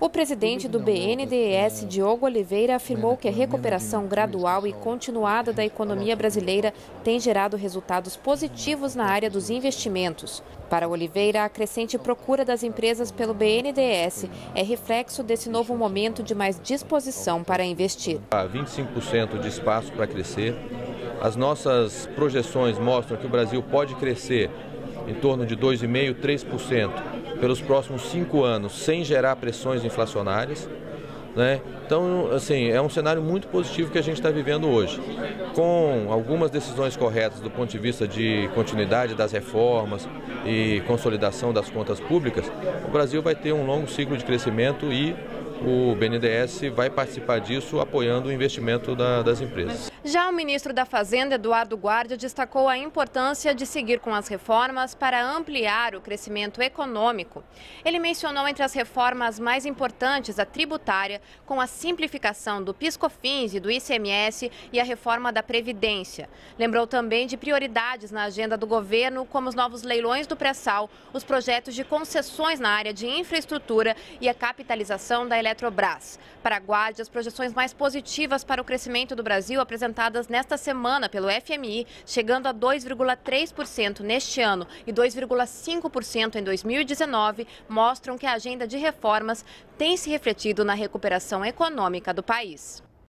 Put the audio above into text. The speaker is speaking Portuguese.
O presidente do BNDES, Diogo Oliveira, afirmou que a recuperação gradual e continuada da economia brasileira tem gerado resultados positivos na área dos investimentos. Para Oliveira, a crescente procura das empresas pelo BNDES é reflexo desse novo momento de mais disposição para investir. Há 25% de espaço para crescer. As nossas projeções mostram que o Brasil pode crescer em torno de 2,5%, 3% pelos próximos cinco anos sem gerar pressões inflacionárias. Né? Então, assim, é um cenário muito positivo que a gente está vivendo hoje. Com algumas decisões corretas do ponto de vista de continuidade das reformas e consolidação das contas públicas, o Brasil vai ter um longo ciclo de crescimento e o BNDES vai participar disso apoiando o investimento da, das empresas. Já o ministro da Fazenda, Eduardo Guardia, destacou a importância de seguir com as reformas para ampliar o crescimento econômico. Ele mencionou entre as reformas mais importantes a tributária, com a simplificação do PiscoFins e do ICMS e a reforma da Previdência. Lembrou também de prioridades na agenda do governo, como os novos leilões do pré-sal, os projetos de concessões na área de infraestrutura e a capitalização da Eletrobras. Para a Guardia, as projeções mais positivas para o crescimento do Brasil apresentadas nesta semana pelo FMI, chegando a 2,3% neste ano e 2,5% em 2019, mostram que a agenda de reformas tem se refletido na recuperação econômica do país.